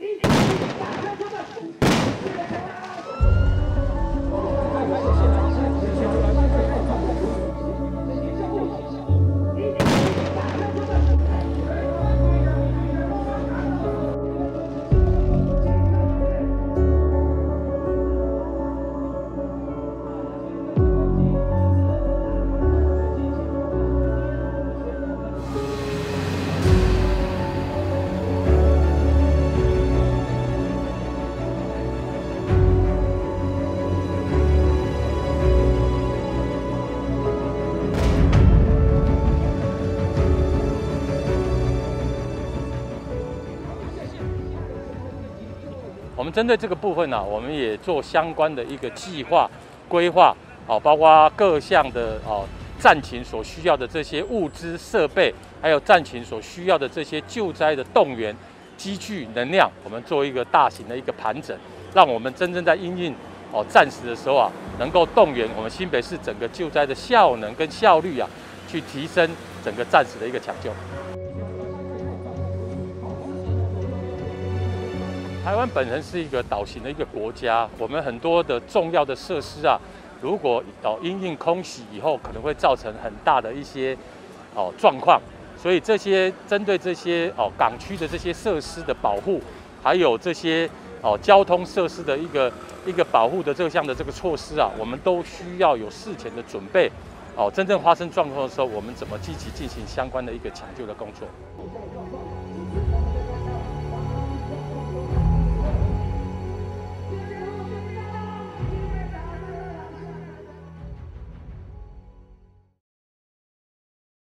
Thank you. 我们针对这个部分呢、我们也做相关的一个计划规划，哦，包括各项的哦战情所需要的这些物资设备，还有战情所需要的这些救灾的动员、积聚、能量，我们做一个大型的一个盘整，让我们真正在因应哦战时的时候啊，能够动员我们新北市整个救灾的效能跟效率啊，去提升整个战时的一个抢救。台湾本身是一个岛型的一个国家，我们很多的重要的设施啊，如果哦因应空袭以后，可能会造成很大的一些哦状况，所以这些针对这些哦港区的这些设施的保护，还有这些哦交通设施的一个一个保护的这项的这个措施啊，我们都需要有事前的准备。哦，真正发生状况的时候，我们怎么积极进行相关的一个抢救的工作？